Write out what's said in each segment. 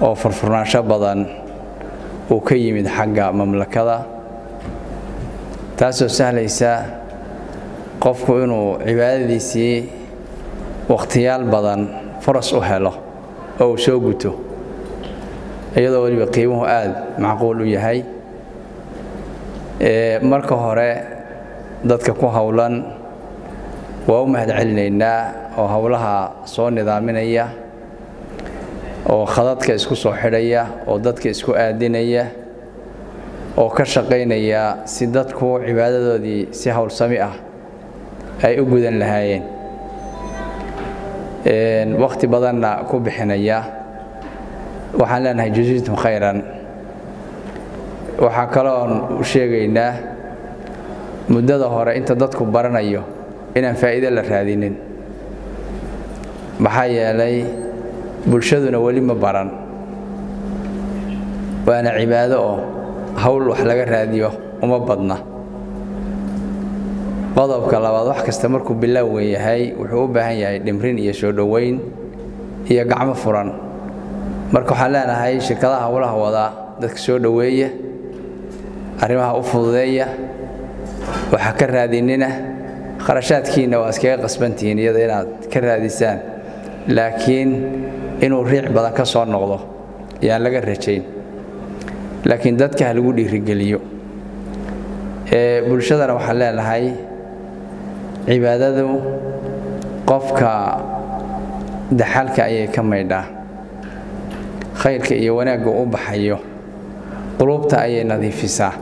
oo furfurnaansho badan uu ka yimid xagga mamlakada. Taasoo sahlaysa qofku inuu cibaadadiisii wakhtiyaal badan furas u helo oo uu soo guto iyadoo weliba qiimuhu aada macquul u yahay. Marka hore dadka ku howlan waa u mahad celinaynaa oo howlaha soo nidaaminaya oo khadadka isku soo xidhaya oo dadka isku aadinaya oo ka shaqaynaya si dadku cibaadadoodii si howlsami ah ay u gudan lahaayeen. Wakhti badanna ku bixinaya. Waxaan leenahay jaziitum khayran. Waxaa kaloon u sheegaynaa muddada hore inta dadku baranayo inaan faa'iido la raadinin. Maxaa yeelay bulshaduna weli ma baran. Waana cibaado oo howl wax laga raadiyo uma badna. Qodobka labaad wax kasta markuu bilaawen yahay wuxuu u baahan yahay dhimrin iyo soo dhoweyn iyo gacmo furan. Marka waxaan leenahay shirkadaha howlaha wadaa dadka soo dhoweeya arrimaha u fududeeya waxa ka raadinina kharashaadkiinna waa iskaga qasbantihiin iyada inaad ka raadisaan laakiin inuu riic badan ka soo noqdo yaan laga rajayn. Laakiin dadka ha lagu dhiirigeliyo. Bulshadana waxaan leenahay cibaadadu qofka daxalka ayay ka maydhaa. Khayrka iyo wanaagga u baxayo qulubta ayay nadiifisaa.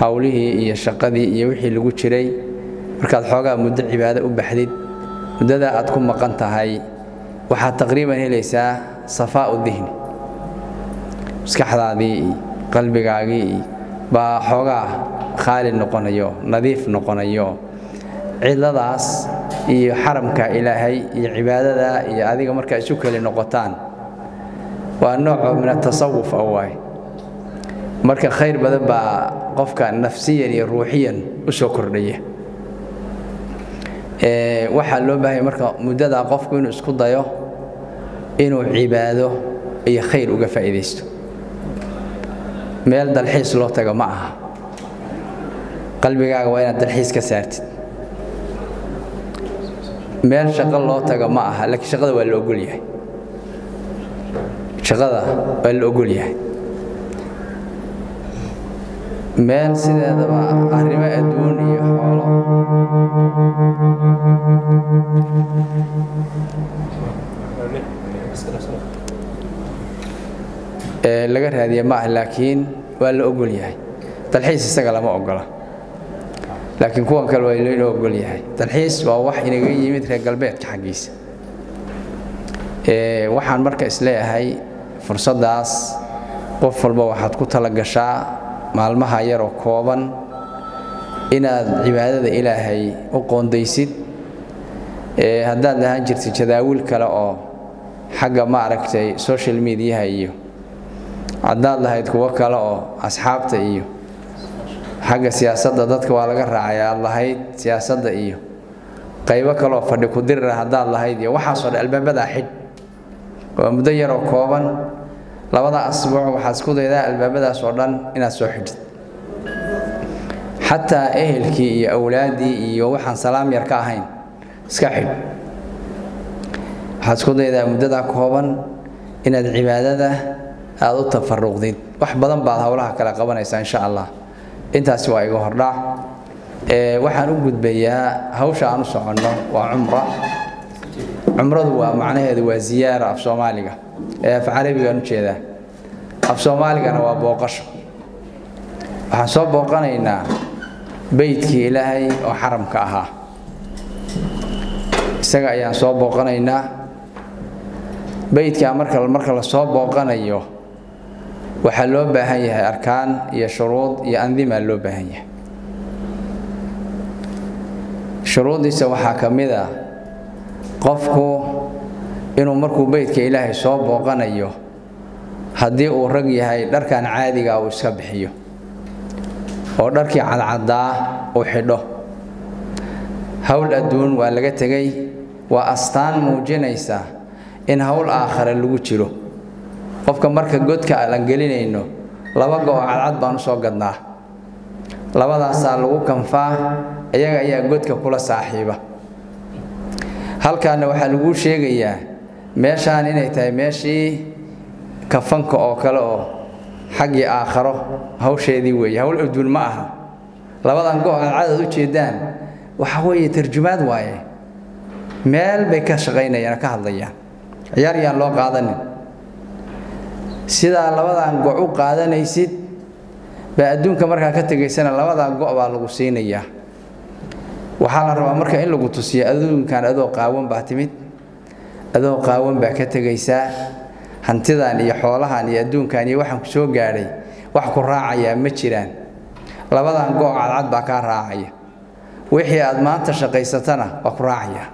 Howlihii iyo shaqadii iyo wixii lagu jiray markaad xoogaa muddo cibaado u baxdid muddadaa aad ku maqan tahay waxaad taqriiban helaysaa safaa'u dihni. Maskaxdaadii iyo qalbigaagii iyo baa xoogaa khaali noqonayo nadiif noqonayo. Cidladaas iyo xaramka ilaahay iyo cibaadada iyo adiga markaa isu keli noqotaan waa nooco min atasawuf a waay. Marka khayr badan baa qofka nafsiyan iyo ruuxiyan u soo kordhaya waxaa loo baahanya marka muddadaa qofku inuu isku dayo inuu cibaado iyo khayr uga faa'iidaysto. Meel dalxiis loo tago ma aha. Qalbigaaga waa inaad dalxiis ka saartid. Meel shaqo loo tago ma aha. Laakiin shaqada waa la ogol yahay. Shaqada waa la ogol yahay meel sideedaba arrimo adduun iyo xoolo. Laga raadiya ma laakiin waa la ogol yahay. Dalxiis isaga lama ogola. Laakiin kuwan kale waa laynoo ogol yahay. Dalxiis waa wax inaga yimid reer galbeedka xaggiisa. Waxaan marka is leeyahay fursaddaas qof walba waxaad ku tala maalmaha yaroo kooban inaad cibaadada ilaahay u qoondaysid haddaad lahaan jirtid jadaawiil kale oo xagga maaragtay social mediaha iyo haddaad lahayd kuwo kale oo asxaabta iyo xagga siyaasadda dadka waa laga raacay aad lahayd siyaasadda iyo qaybo kaleoo fadhi ku dirira haddaad lahayd iyo waxaasoo dhan albaabadaa xidh. Waa muddo yaroo kooban labada asbuuc waxaad isku daydaa albaabadaas oo dhan inaad soo xidhid. Xataa ehelkii iyo awlaaddii iyo waxaan salaam yar ka ahayn. Iska xidh. Waxaad isku daydaa muddadaa kooban inaad cibaadada aada u tafaruqdid wax badan baad howlaha kale qabanaysaa insha allah. Intaasi waa iga hordhac. Waxaan u gudbayaa hawsha aan u soconno waa cumra cumradu waa macnaheedu waa ziyaara af soomaaliga ee af carabigaan u jeedaa af soomaaligana waa booqasho. Waxaan soo booqanaynaa beydkii ilaahay oo xaramka ahaa. Isaga ayaan soo booqanaynaa. Beydkaa marka marka la soo booqanayo waxaa loo baahan yahay arkaan iyo shuruud iyo andimaa loo baahan yahay. Shuruuddiisa waxaa ka mid a qofku inuu markuu beydka ilaahay soo booqanayo haddii uu rag yahay dharkan caadiga uu iska bixiyo. Oo dharkii cadcaddaa uu xidho. Howl adduun waa laga tegey waa astaan muujinaysa in howl aakhare lagu jiro. Qofka marka godka aan gelinayno laba go' oo cadcad baan u soo gadnaa. Labadaasaa lagu kanfaa iyaga ayaa godka kula saaxiiba halkaana waxaa laguu sheegayaa meeshaan inay tahay meeshii kafanka oo kale oo xaggii aakharo hawsheedii weeye. Hawl adduun ma aha. Labadan go' cadcadaad u jeedaan. Waxa weeye tarjumaad waaye. Meel bay ka shaqaynayaan ka hadlayaan. Ciyaar yaan loo qaadanin. Sidaa labadan go' u qaadanaysid baa adduunka markaa ka tegaysana labadan go' baa lagu siinayaa waxaa la rabaa marka in lagu tusiyo adduunkan adoo qaawan baa timid adoo qaawan baa ka tegaysaa. Hantidan iyo xoolahan iyo adduunkan iyo waxaan soo gaadhay wax ku raacayaa ma jiraan. Labadan go' cadcad baa kaa raacaya. Wixii aad maanta shaqaysatana waa ku raacaya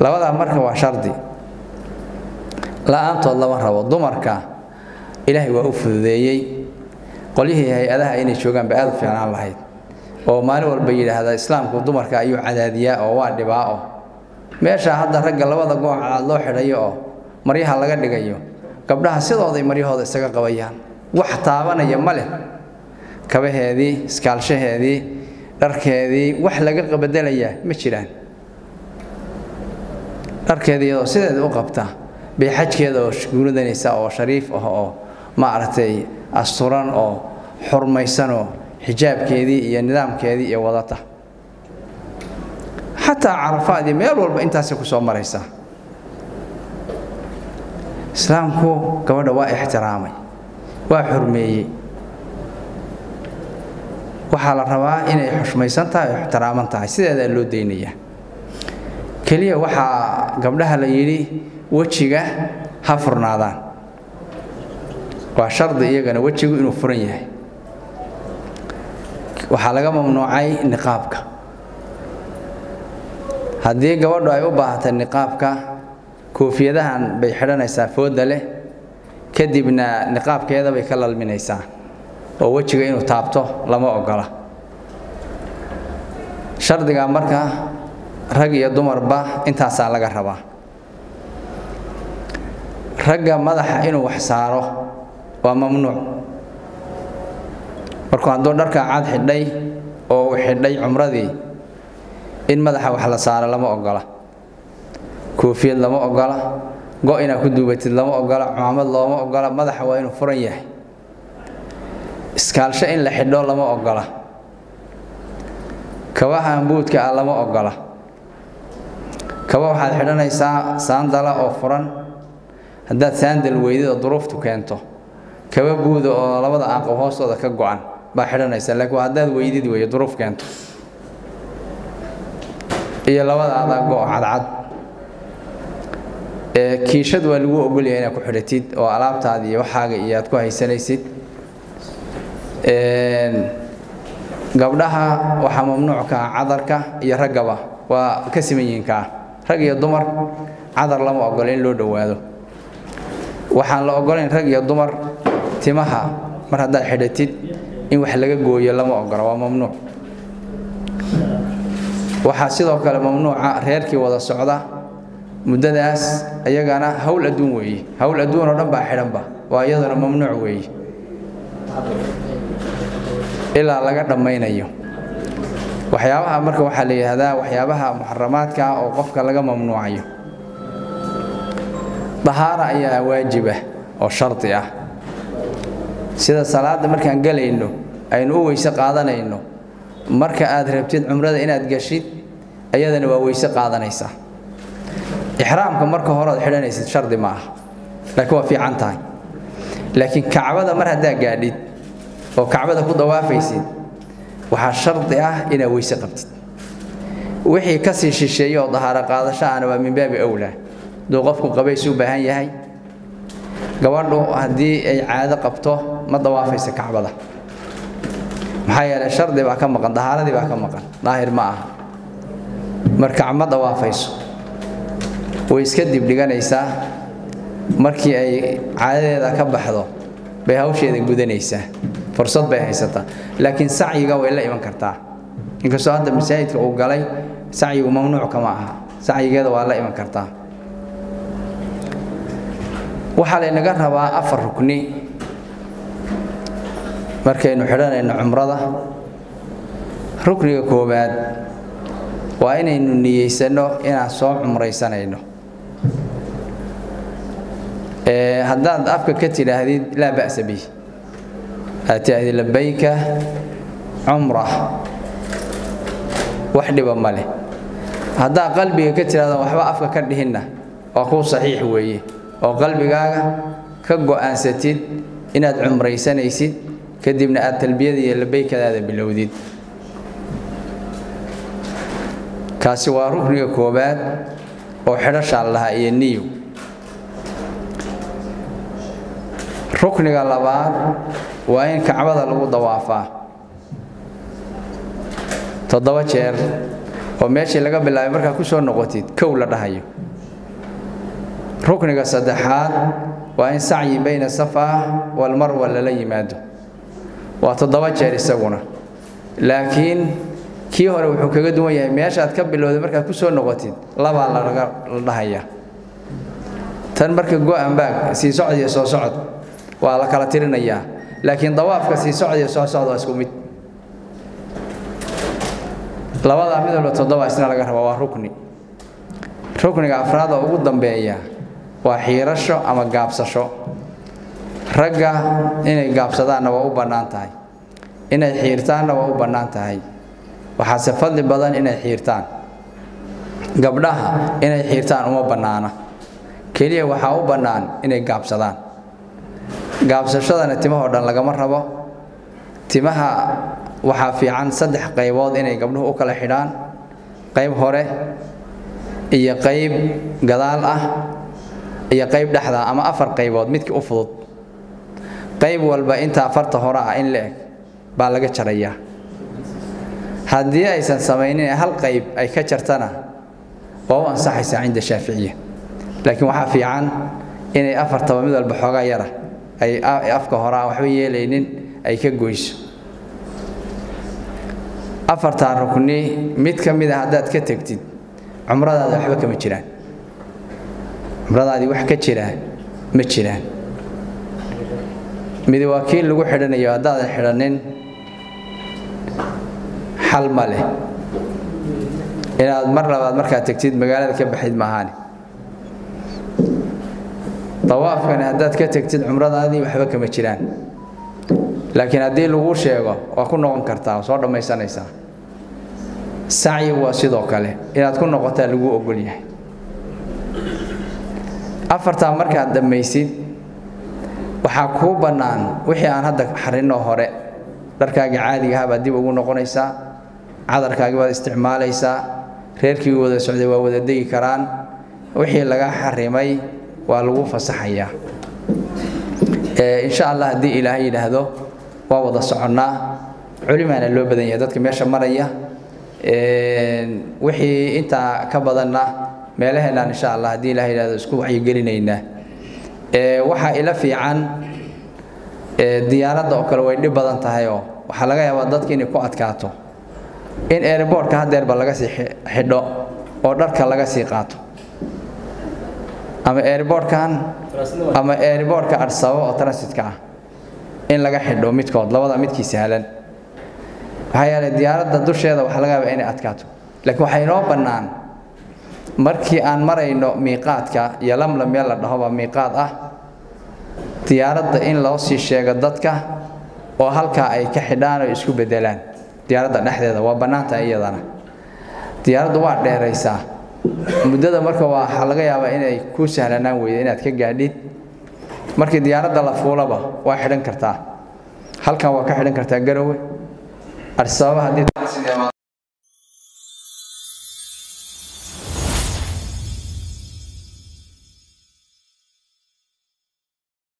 labadaa marka waa shardi. La'aantood lama rabo dumarka ilaahay waa u fududeeyey. Qolyihii hay'adaha inay joogaan ba aad u fiicnaan lahayd oo maalin walba yidhaahda islaamku dumarka ayuu cadaadiyaa oo waa dhibaa-o meeshaa hadda ragga labada gooc cadaad loo xidhayo oo maryaha laga dhigayo gabdhaha sidooday maryahooda isaga qabayaan. Wax taabanaya ma leh. Kabaheedii iskaalshaheedii dharkeedii wax laga qabadelayaa ma jiraan. Dharkeeda iyadoo sideeda u qabta bay xajkeeda oo guunadanaysa oo shariif ah oo maaragtay asturan oo xurmaysanoo xijaabkeedii iyo nidaamkeedii iyo wadata. Xataa carafaad iyo meel walba intaasay ku soo maraysaa. Islaamku gabadha waa ixtiraamay waa xurmeeyey. Waxaa la rabaa inay xushmaysan tahay oo ixtiraaman tahay sideedaa loo daynayaa. Keliya waxaa gabdhaha la yidhi wejiga ha furnaadaan. Waa shardi iyagana wejigu inuu furan yahay waxaa laga mamnuucay niqaabka. Haddii gabadhu ay u baahatay niqaabka koofiyadahan bay xidhanaysaa fooda leh kadibna niqaabkeeda bay ka lalminaysaa oo wejiga inuu taabto lama ogola. Shardigaa marka rag iyo dumarba intaasaa laga rabaa. Ragga madaxa inuu wax saaro waa mamnuuc markuu hadduu dharkaa cad xidhay oo uu xidhay cumradii in madaxa wax la saaro lama ogola. Koofiyad lama ogola go' inaad ku duubatid lama ogola cumaamad looma ogola madaxa waa inuu furan yahay. Iskaalsho in la xidho lama ogola. Kabaha ambuudka ah lama ogola. Kaba waxaad xidhanaysaa saandala oo furan haddaad saandal weydid oo duruuftu keento. Kaba buuda oo labada aanqob hoostooda ka go-an baa xidhanaysaa laakiin haddaad weydid weeye duruuf keento. Iyo labadaada go' cadcad. Ee kiishad waa lagu ogolyahay inaad ku xidhatid oo alaabtaada iyo waxaaga iyo aad ku haysanaysid. Gabdhaha waxaa mamnuuc ka ah cadarka iyo raggaba. Waa ka siman yihiin kaa. Rag iyo dumar cadar lama ogola in loo dhowaado. Waxaan la ogolayn rag iyo dumar timaha mar haddaad xidhatid in wax laga gooyo lama ogola waa mamnuuc. Waxaa sidoo kale mamnuuca reerkii wada socda muddadaas ayagana hawl adduun weeye hawl adduun oo dhan baa xidhanba waa iyaduna mamnuuc weeye ilaa laga dhammaynayo. Waxyaabaha marka waxaa la yidhaahdaa waxyaabaha muxaramaadka ah oo qofka laga mamnuucayo. Dahaara ayaa waajiba oo shardi ah sida salaadda markaan gelayno aynu u weyse qaadanayno. Marka aad rabtid cumrada inaad gashid ayadana waa weyse qaadanaysaa ixraamka marka hore ood xidhanaysid shardi ma aha laakiin waa fiican tahay. Laakiin kacbada mar haddaa gaadhid oo kacbada ku dawaafaysid waxaa shardi ah inaad weyse qabtid. Wixii ka sii shisheeya oo dahaaro qaadasho ahna waa min baabi awlaa. Hadduu qofku qabays u baahan yahay gabadhu haddii ay caado qabto ma dawaafaysa kacbada. Maxaa yeelay shardi baa ka maqan dahaaradii baa ka maqan. Daahir ma aha. Marka ma dawaafayso. Way iska dibdhiganaysaa markii ay caadadeeda ka baxdo bay hawsheeda gudanaysaa. Fursad bay haysataa laakiin sacyiga way la iman kartaa. Inkastoo hadda masaajidka uu galay sacyigu mamnuuc kama aha. Sacyigeeda waa la iman kartaa waxaa laynaga rabaa afar rukni. Markaynu xidhanayno cumrada rukniga koowaad waa inaynu niyeysanno inaan soo cumraysanayno. Haddaad afka ka tidhaahdid laa ba'sa bih aad tidhaahdid labayka cumra wax dhiba ma leh. Haddaad qalbiga ka tidhahdo waxba afka ka dhihinna waa kuu saxiix weeye oo qalbigaaga ka go'aansatid inaad cumraysanaysid kadibna aad talbiyada iyo labaykadaada bilowdid. Kaasi waa rukniga koowaad oo xidhashaan lahaa iyo niyo rukniga labaad waa in kacbada lagu dawaafaa. Toddoba jeer oo meeshii laga bilaabay markaad ku soo noqotid kow la dhahayo rukniga saddexaad waa in sacyi bayna safaa walmarwa lala yimaado. Waa toddoba jeer isaguna. Laakiin kii hore wuxuu kaga duwan yahay meeshaad ka bilowday markaad ku soo noqotid labaa la dhahaya. Tan marka go-an baag sii socod iyo soo socod waa la kala tirinayaa. Laakiin dawaafka sii socod iyo soo socod waa isku mid. Labadaa mid walba toddoba isna laga rabaa waa rukni. Rukniga afraad oo ugu dambeeya waa xiirasho ama gaabsasho. Ragga inay gaabsadaanna waa u bannaan tahay. Inay xiirtaanna waa u bannaan tahay. Waxaase fadli badan inay xiirtaan. Gabdhaha inay xiirtaan uma bannaana. Keliya waxaa u bannaan inay gaabsadaan. Gaabsashadana timahoo dhan lagama rabo. Timaha waxaa fiican saddex qaybood inay gabdhuhu u kala xidhaan. Qayb hore iyo qayb gadaal ah iyo qayb dhexda ama afar qaybood midkii u fudud qayb walba inta afarta hore ah in la eg baa laga jarayaa. Haddii aysan samaynin hal qayb ay ka jartana waa u ansaxaysaa cinda shaaficiya laakiin waxaa fiican inay afartaba mid walba xoogaa yara ay afka hore aan waxba yeelaynin ay ka goyso. Afartaa rukni mid ka mid a haddaad ka tegtid cumradaada waxba kama jiraan cumradaadii wax ka jiraa ma jiraan mid waa kii lagu xidhanayo haddaadan xidhanin xal ma leh. Inaad mar labaad markaad tegtid magaalada ka baxid maahaani dawaafkani haddaad ka tegtid cumradaadii waxba kama jiraan. Laakiin haddii laguu sheego waa ku noqon kartaa waa soo dhammaysanaysaa sacyigu waa sidoo kale inaad ku noqotaa laguu ogol yahay afartaa markaad dhammaysid waxaa kuu bannaan wixii aan hadda xarinoo hore. Dharkaagii caadiga ahaa baad dib ugu noqonaysaa cadarkaagii baad isticmaalaysaa reerkii wada socday waa wada degi karaan. Wixii laga xarimay waa lagu fasaxayaa insha allah haddii ilaahay yidhaahdo waa wada soconnaa culimaana loo badan yahay dadka meesha maraya. Wixii intaa ka badanna meelaheenaan insha allah haddii ilahay yidhahdo isku wacyigelinaynaa waxaa ila fiican diyaaradda oo kale way dhib badan tahayoo waxaa laga yaabaa dadka inay ku adkaato. In airboortka hadeerba laga sii xidho oo dharka laga sii qaato. Ama airboortkan ama airboortka adsabo oo transitka ah in laga xidho midkood labada midkii sahlan. Maxaa yeelay diyaaradda dusheeda waxaa laga yaabaa inay adkaato. Laakiin waxaa inoo bannaan markii aan marayno miiqaadka iyo lamlam meel la dhaho baa miiqaad ah. Diyaaradda in loo sii sheego dadka oo halkaa ay ka xidhaan oo isku bedelaan diyaaradda dhexdeeda waa bannaantahay iyadana. Diyaaraddu waa dheeraysaa. Muddada marka waxaa laga yaabaa inay kuu sahlanaan weyda inaad ka gaadhid. Markii diyaaradda la fuulaba waa xidhan kartaa. Halkan waa ka xidhan kartaa garowe. Arsababa haddii